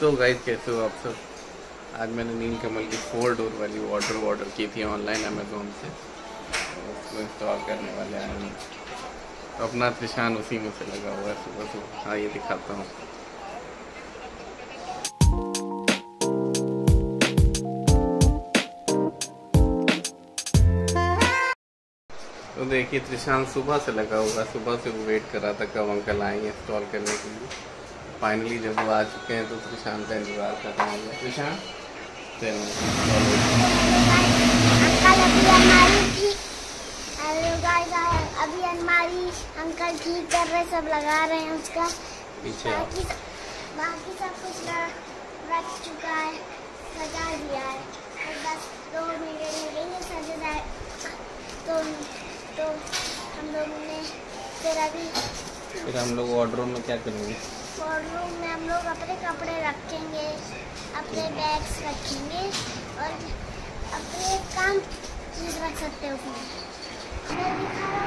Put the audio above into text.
तो गाइस कैसे हो आप सब? आज मैंने नील कमल की फोर डोर वाली वाटर ऑर्डर की थी ऑनलाइन अमेजोन से। उसको इंस्टॉल करने वाले आए हैं। तो अपना त्रिशान उसी में से लगा हुआ है, सुबह सुबह। हाँ ये दिखाता हूँ। तो देखिए त्रिशान सुबह से लगा हुआ सुबह से वो वेट कर रहा था कब अंकल आएँगे इंस्टॉल करने के लिए। फाइनली जब वो आ चुके हैं तो त्रिशान का इंतज़ार कर रहे हैं। त्रिशान अभी अलमारी अंकल ठीक कर रहे सब लगा रहे हैं उसका। पीछे बाकी बाकी सब कुछ रख चुका है सजा दिया है। और बस दो मिनट लगेंगे सजा तो तो हम लोगों ने फिर अभी फिर हम लोग ऑर्डरों में क्या करेंगे? वॉर्डरूम में हम लोग अपने कपड़े रखेंगे, अपने बैग्स रखेंगे और अपने काम चीज़ रख सकते हैं उसमें।